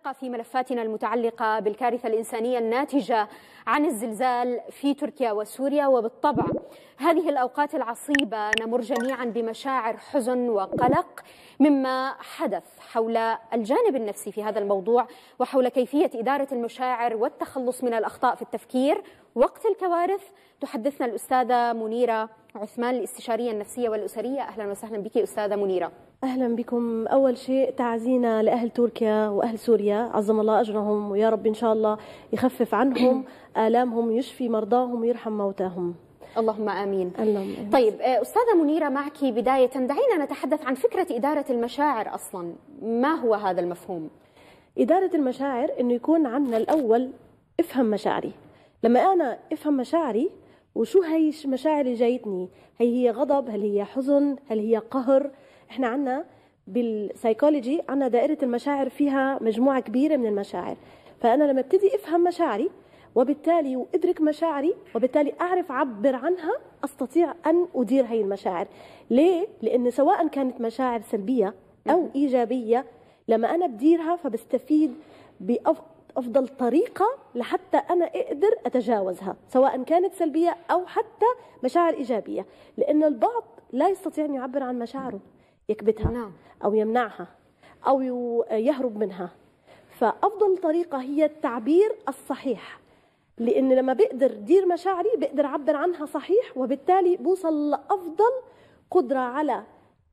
نبقى في ملفاتنا المتعلقة بالكارثة الإنسانية الناتجة عن الزلزال في تركيا وسوريا. وبالطبع هذه الأوقات العصيبة نمر جميعا بمشاعر حزن وقلق مما حدث حول الجانب النفسي في هذا الموضوع وحول كيفية إدارة المشاعر والتخلص من الأخطاء في التفكير. وقت الكوارث تحدثنا الأستاذة منيرة عثمان الإستشارية النفسية والأسرية. أهلا وسهلا بك أستاذة منيرة. أهلا بكم. أول شيء تعزينا لأهل تركيا وأهل سوريا. عظم الله أجرهم ويا رب إن شاء الله يخفف عنهم. آلامهم ويشفي مرضاهم ويرحم موتاهم. اللهم آمين. اللهم آمين. طيب أستاذة منيرة معك بداية. دعينا نتحدث عن فكرة إدارة المشاعر أصلا. ما هو هذا المفهوم؟ إدارة المشاعر إنه يكون عندنا الأول افهم مشاعري. لما أنا افهم مشاعري وشو هي المشاعر اللي جايتني؟ هي هي غضب؟ هل هي حزن؟ هل هي قهر؟ إحنا عندنا بالسايكولوجي عندنا دائرة المشاعر فيها مجموعة كبيرة من المشاعر. فأنا لما ابتدي أفهم مشاعري وبالتالي وأدرك مشاعري وبالتالي أعرف أعبر عنها أستطيع أن أدير هي المشاعر. ليه؟ لأن سواء كانت مشاعر سلبية أو إيجابية لما أنا بديرها فبستفيد بافضل طريقة لحتى أنا أقدر أتجاوزها سواء كانت سلبية أو حتى مشاعر إيجابية. لأن البعض لا يستطيع أن يعبر عن مشاعره. يكبتها نعم. أو يمنعها أو يهرب منها فأفضل طريقة هي التعبير الصحيح لأن لما بقدر دير مشاعري بقدر اعبر عنها صحيح وبالتالي بوصل لأفضل قدرة على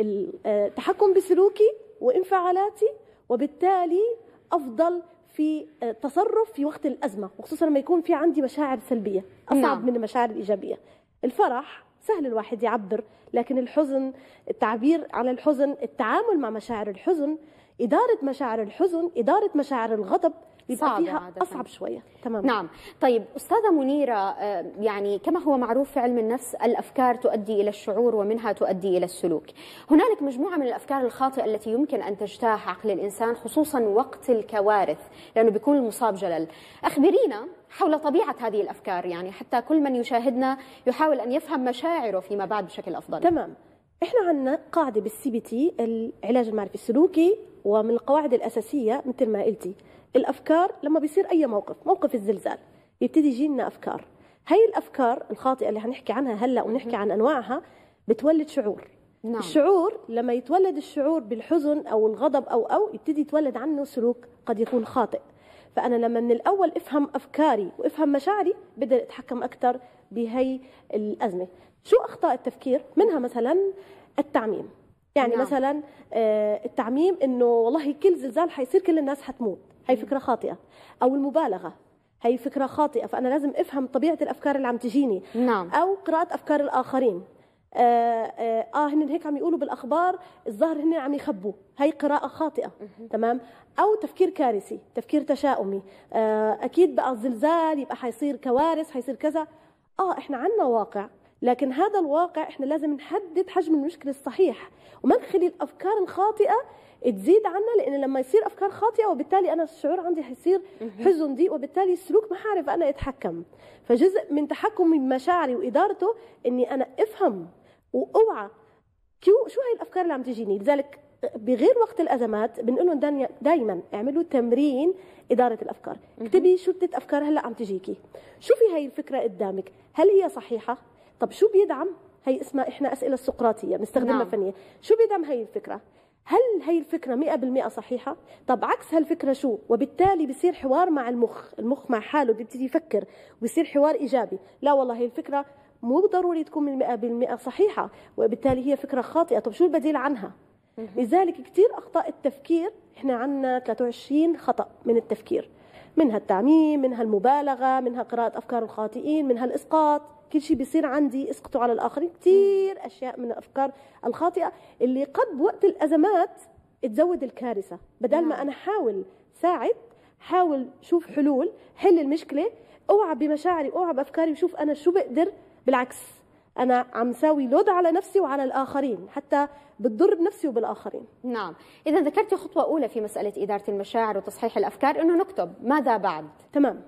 التحكم بسلوكي وانفعالاتي وبالتالي أفضل في تصرف في وقت الأزمة وخصوصا لما يكون في عندي مشاعر سلبية أصعب نعم. من المشاعر الإيجابية الفرح سهل الواحد يعبر لكن الحزن التعبير على الحزن التعامل مع مشاعر الحزن إدارة مشاعر الحزن إدارة مشاعر الغضب بيبقى فيها عادة. أصعب شوية. تمام. نعم. طيب أستاذة منيرة آه، يعني كما هو معروف في علم النفس الأفكار تؤدي إلى الشعور ومنها تؤدي إلى السلوك. هنالك مجموعة من الأفكار الخاطئة التي يمكن أن تجتاح عقل الإنسان خصوصا وقت الكوارث لأنه بيكون المصاب جلل. أخبرينا حول طبيعة هذه الأفكار يعني حتى كل من يشاهدنا يحاول أن يفهم مشاعره فيما بعد بشكل أفضل. تمام. إحنا عندنا قاعدة بال CBT العلاج المعرفي السلوكي ومن القواعد الأساسية مثل ما قلتي الأفكار لما بيصير أي موقف موقف الزلزال يبتدي يجي لنا أفكار. هاي الأفكار الخاطئة اللي هنحكي عنها هلأ ونحكي عن أنواعها بتولد شعور. نعم. الشعور لما يتولد الشعور بالحزن أو الغضب أو أو يبتدي يتولد عنه سلوك قد يكون خاطئ. فأنا لما من الأول أفهم أفكاري وأفهم مشاعري بقدر أتحكم أكثر بهي الأزمة. شو أخطاء التفكير؟ منها مثلا التعميم. يعني نعم. نعم. مثلا آه، التعميم إنه والله كل زلزال حيصير كل الناس حتموت. هي فكرة خاطئة. أو المبالغة. هي فكرة خاطئة. فأنا لازم أفهم طبيعة الأفكار اللي عم تجيني. نعم. أو قراءة أفكار الآخرين. آه, آه, آه هن هيك عم يقولوا بالأخبار الظاهر هن عم يخبوا. هي قراءة خاطئة. تمام؟ أو تفكير كارثي. تفكير تشاؤمي. آه أكيد بقى الزلزال يبقى حيصير كوارث حيصير كذا. آه إحنا عنا واقع. لكن هذا الواقع إحنا لازم نحدد حجم المشكلة الصحيح. وما نخلي الأفكار الخاطئة تزيد عنا لأن لما يصير أفكار خاطئة وبالتالي أنا الشعور عندي حيصير حزن ضيق وبالتالي السلوك ما حعرف أنا اتحكم فجزء من تحكمي بمشاعري وإدارته إني أنا أفهم وأوعى شو هاي الأفكار اللي عم تجيني. لذلك بغير وقت الأزمات بنقول لهم دائما اعملوا تمرين إدارة الأفكار. اكتبي شو بدت أفكار هلأ عم تجيكي. شوفي هاي الفكرة قدامك؟ هل هي صحيحة؟ طب شو بيدعم؟ هي اسمها إحنا أسئلة سقراطية بنستخدمها نعم. فنية. شو بيدعم هي الفكرة؟ هل هي الفكرة 100% صحيحة؟ طب عكس هالفكرة شو؟ وبالتالي بصير حوار مع المخ المخ مع حاله بيبتدي يفكر ويصير حوار إيجابي. لا والله هي الفكرة مو ضروري تكون من 100% صحيحة وبالتالي هي فكرة خاطئة. طب شو البديل عنها؟ لذلك كثير أخطاء التفكير إحنا عندنا 23 خطأ من التفكير. منها التعميم منها المبالغة منها قراءة أفكار الخاطئين منها الإسقاط. كل شيء بيصير عندي اسقطوا على الآخرين. كثير أشياء من الأفكار الخاطئة اللي قد بوقت الأزمات تزود الكارثة. بدل ما أنا حاول ساعد حاول شوف حلول حل المشكلة أوعى بمشاعري أوعى بأفكاري وشوف أنا شو بقدر. بالعكس. أنا عم ساوي لود على نفسي وعلى الآخرين حتى بتضر بنفسي وبالآخرين. نعم. إذا ذكرتي خطوة أولى في مسألة إدارة المشاعر وتصحيح الأفكار أنه نكتب ماذا بعد؟ تمام.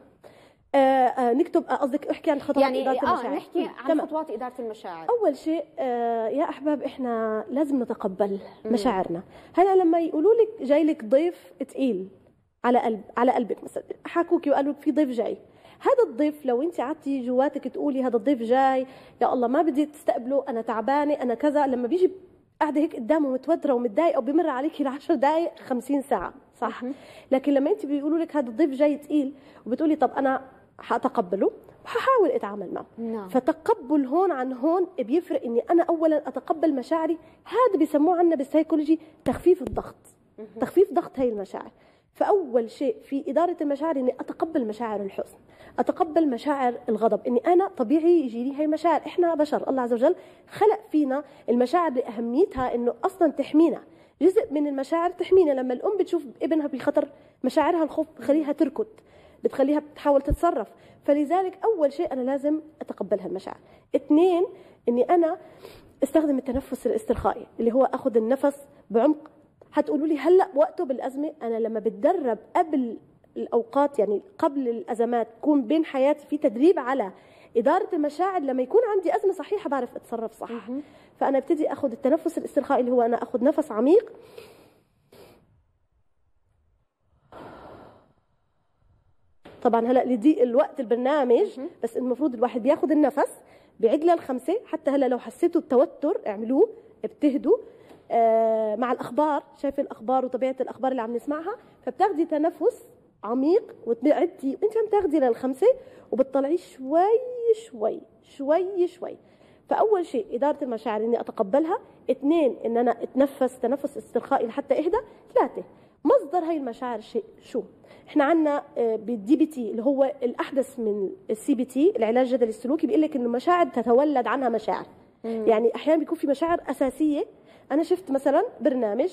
آه آه نكتب آه، قصدك أحكي عن خطوات يعني إدارة آه المشاعر. نحكي عن تمام. خطوات إدارة المشاعر. أول شيء آه يا أحباب إحنا لازم نتقبل مشاعرنا. هلا لما يقولوا لك جاي لك ضيف تقيل على قلب على قلبك مثلا حكوكي وقالوا في ضيف جاي. هذا الضيف لو انت قعدتي جواتك تقولي هذا الضيف جاي يا الله ما بدي تستقبله أنا تعبانة أنا كذا. لما بيجي قاعدة هيك قدامه متوترة ومتضايقة وبمر عليكي ل 10 دقائق 50 ساعة صح؟ لكن لما انت بيقولوا لك هذا الضيف جاي تقيل وبتقولي طب أنا حأتقبله وححاول أتعامل معه. نعم. فتقبل هون عن هون بيفرق إني أنا اولا أتقبل مشاعري. هذا بيسموه عنا بالسيكولوجي تخفيف الضغط. تخفيف ضغط هاي المشاعر. فأول شيء في إدارة المشاعر إني أتقبل مشاعر الحزن أتقبل مشاعر الغضب إني أنا طبيعي يجي لي هاي مشاعر. إحنا بشر الله عز وجل خلق فينا المشاعر لأهميتها إنه أصلا تحمينا جزء من المشاعر تحمينا. لما الأم بتشوف ابنها بخطر مشاعرها الخوف بخليها تركض بتخليها بتحاول تتصرف. فلذلك أول شيء أنا لازم أتقبل هالمشاعر. اثنين إني أنا أستخدم التنفس الاسترخائي اللي هو أخذ النفس بعمق حتقولوا لي هلأ وقته بالأزمة؟ أنا لما بتدرب قبل الأوقات يعني قبل الأزمات تكون بين حياتي في تدريب على إدارة المشاعر لما يكون عندي أزمة صحيحة بعرف أتصرف صح. فأنا ابتدي أخذ التنفس الاسترخائي اللي هو أنا أخذ نفس عميق. طبعا هلأ لضيق الوقت البرنامج بس المفروض الواحد بياخذ النفس بعد للخمسة حتى هلأ لو حسيتوا التوتر اعملوه بتهدوا آه مع الأخبار شايفه الأخبار وطبيعة الأخبار اللي عم نسمعها فبتاخدي تنفس عميق وتعدي وإنت عم تاخدي للخمسة وبتطلعي شوي شوي شوي شوي. فأول شيء إدارة المشاعر إني أتقبلها اثنين إن أنا أتنفس تنفس استرخائي لحتى إهدى ثلاثة مصدر هاي المشاعر شيء شو؟ إحنا عندنا بال DBT اللي هو الأحدث من ال CBT العلاج الجدلي السلوكي بيقول لك إنه المشاعر تتولد عنها مشاعر. مم. يعني أحيانا بيكون في مشاعر أساسية. أنا شفت مثلا برنامج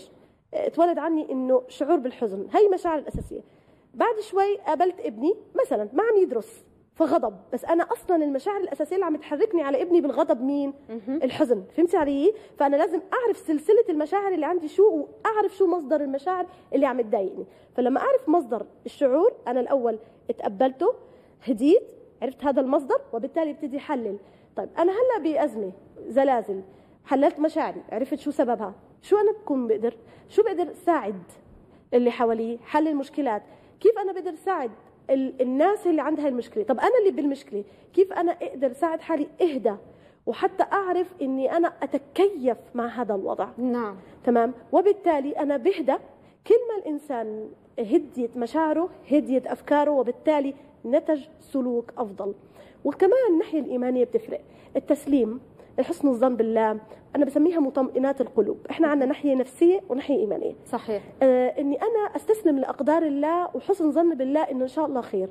اتولد عني إنه شعور بالحزن. هي المشاعر الأساسية. بعد شوي قابلت ابني مثلا ما عم يدرس فغضب. بس أنا أصلا المشاعر الأساسية اللي عم تحركني على ابني بالغضب مين؟ الحزن. فهمتي علي؟ فأنا لازم أعرف سلسلة المشاعر اللي عندي شو وأعرف شو مصدر المشاعر اللي عم تضايقني. فلما أعرف مصدر الشعور أنا الأول اتقبلته هديت عرفت هذا المصدر وبالتالي ابتدي احلل طيب أنا هلأ بأزمة. زلازل حللت مشاعري عرفت شو سببها. شو أنا بكون بقدر؟ شو بقدر ساعد اللي حواليه حل المشكلات؟ كيف أنا بقدر ساعد الناس اللي عندها المشكلة؟ طب أنا اللي بالمشكلة كيف أنا أقدر ساعد حالي إهدى وحتى أعرف إني أنا أتكيف مع هذا الوضع؟ نعم. تمام؟ وبالتالي أنا بهدى. كل ما الإنسان هديت مشاعره هديت أفكاره وبالتالي نتج سلوك أفضل. وكمان الناحية الإيمانية بتفرق. التسليم حسن الظن بالله. أنا بسميها مطمئنات القلوب. إحنا عندنا ناحيه نفسية وناحيه إيمانية. صحيح. آه إني أنا أستسلم لأقدار الله وحسن ظن بالله إنه إن شاء الله خير.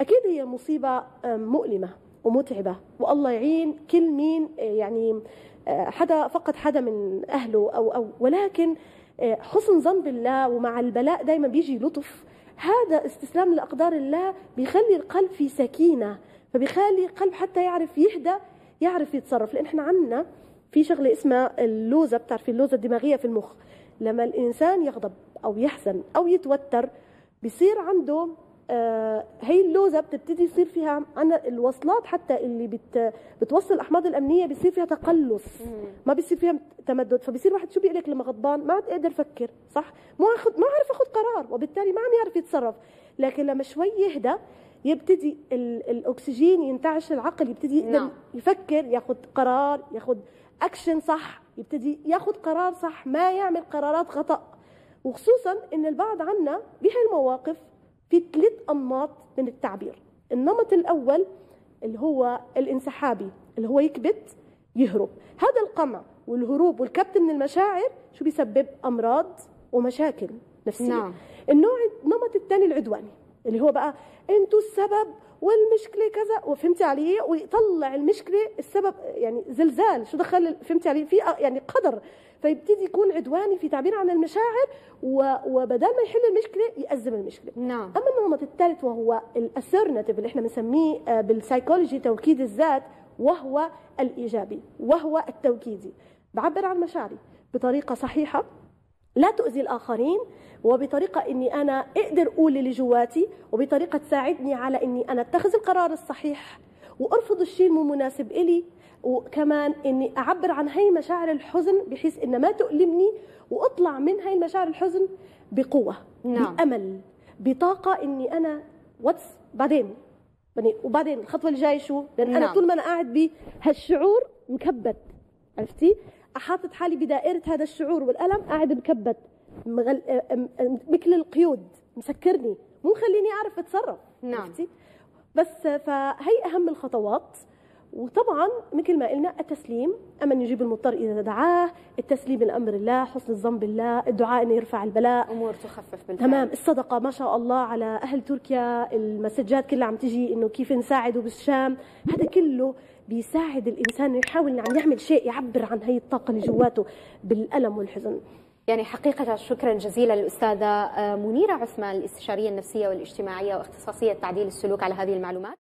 أكيد هي مصيبة آه مؤلمة ومتعبة. والله يعين كل مين آه يعني آه حدا فقد حدا من أهله أو أو. ولكن حسن ظن بالله ومع البلاء دائما بيجي لطف. هذا استسلام لأقدار الله بيخلي القلب في سكينة فبيخلي القلب حتى يعرف يهدى يعرف يتصرف لأن إحنا عندنا في شغلة اسمها اللوزة بتعرفي اللوزة الدماغية في المخ. لما الإنسان يغضب أو يحزن أو يتوتر بصير عنده آه هي اللوزة بتبتدي يصير فيها عندنا الوصلات حتى اللي بت بتوصل الأحماض الأمنية بيصير فيها تقلص. ما بيصير فيها تمدد فبيصير واحد شو بيقول لك؟ لما غضبان ما عاد قادر أفكر صح؟ ما اخذ ما عارف أخذ قرار وبالتالي ما عم يعرف يتصرف. لكن لما شوي يهدى يبتدي الأكسجين ينتعش العقل يبتدي يقدر نعم. يفكر ياخذ قرار ياخذ اكشن صح يبتدي ياخذ قرار صح ما يعمل قرارات خطأ. وخصوصا إن البعض عنا بهاي المواقف في ثلاث أنماط من التعبير. النمط الأول اللي هو الانسحابي اللي هو يكبت يهرب. هذا القمع والهروب والكبت من المشاعر شو بيسبب؟ أمراض ومشاكل نفسية. نعم. النوع النمط الثاني العدواني. اللي هو بقى أنتوا السبب والمشكلة كذا وفهمتي علي ويطلع المشكلة السبب يعني زلزال. شو دخل فهمتي علي؟ في يعني قدر. فيبتدي يكون عدواني في تعبير عن المشاعر وبدل ما يحل المشكلة يأزم المشكلة. نعم. أما النمط الثالث وهو ال assertive اللي إحنا بنسميه بالسايكولوجي توكيد الذات وهو الإيجابي وهو التوكيدي. بعبر عن مشاعري بطريقة صحيحة لا تؤذي الآخرين وبطريقة إني أنا أقدر أقول اللي جواتي وبطريقة تساعدني على إني أنا أتخذ القرار الصحيح وأرفض الشيء المو مناسب إلي وكمان إني أعبر عن هاي مشاعر الحزن بحيث إن ما تؤلمني وأطلع من هاي المشاعر الحزن بقوة نعم. بأمل بطاقة إني أنا واتس بعدين يعني وبعدين الخطوة اللي جاية شو؟ لأن أنا نعم. طول ما أنا قاعد بهالشعور مكبت عرفتي؟ حاطط حالي بدائرة هذا الشعور والألم قاعد مكبت مغل... مثل القيود مسكرني مو مخليني أعرف أتصرف نعم. عرفتي؟ بس فهي أهم الخطوات. وطبعا مثل ما قلنا التسليم أمن يجيب المضطر إذا دعاه التسليم الامر الله حسن الظن بالله الدعاء إنه يرفع البلاء. امور تخفف بالفعل. تمام. الصدقة ما شاء الله على أهل تركيا المسجات كلها عم تجي إنه كيف نساعده بالشام. هذا كله بيساعد الإنسان يحاول عم يعمل شيء يعبر عن هي الطاقة اللي جواته بالألم والحزن. يعني حقيقة شكرا جزيلا للأستاذة منيرة عثمان الاستشارية النفسية والاجتماعية واختصاصية تعديل السلوك على هذه المعلومات.